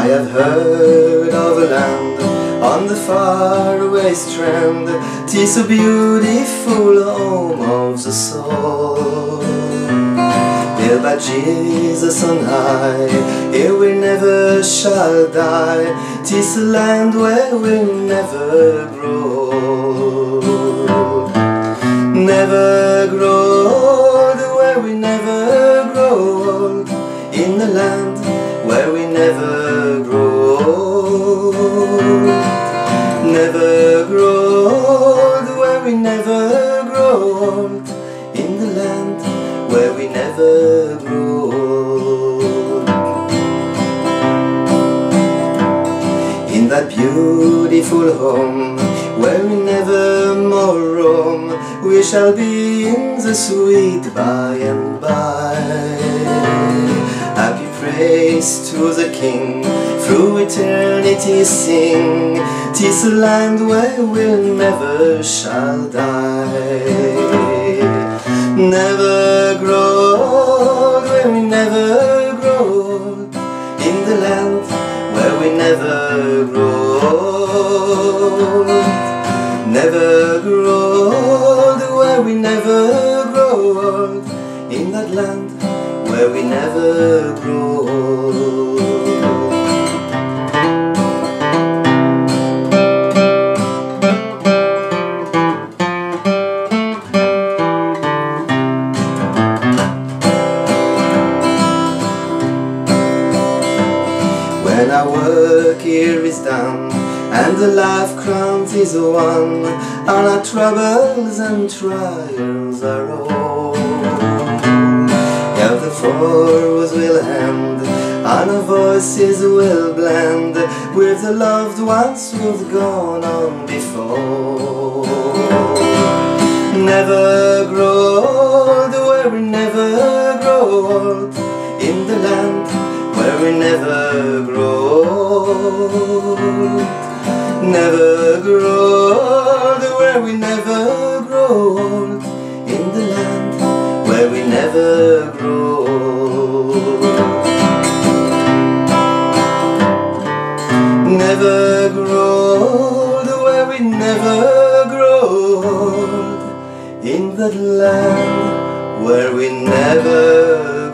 I have heard of a land on the faraway strand, tis a beautiful home of the soul. Built by Jesus on high, here we never shall die, tis a land where we'll never grow. Never grow old, where we never grow old, in the land where we never Never grow where we never grow in the land where we never grow. In that beautiful home where we never more roam, we shall be in the sweet by and by. Happy praise to the King, through eternity sing. Tis a land where we'll never shall die. Never grow old, where we never grow old, in the land where we never grow old. Never grow old, where we never grow old, in that land where we never grow old. When our work here is done and the life crown is won, and our troubles and trials are o'er. Yeah, the forwards will end, and our voices will blend with the loved ones who've gone on before. Never grow old, where we never grow old, we never grow. Never grow where we never grow in the land where we never grow. Never grow where we never grow in that land where we never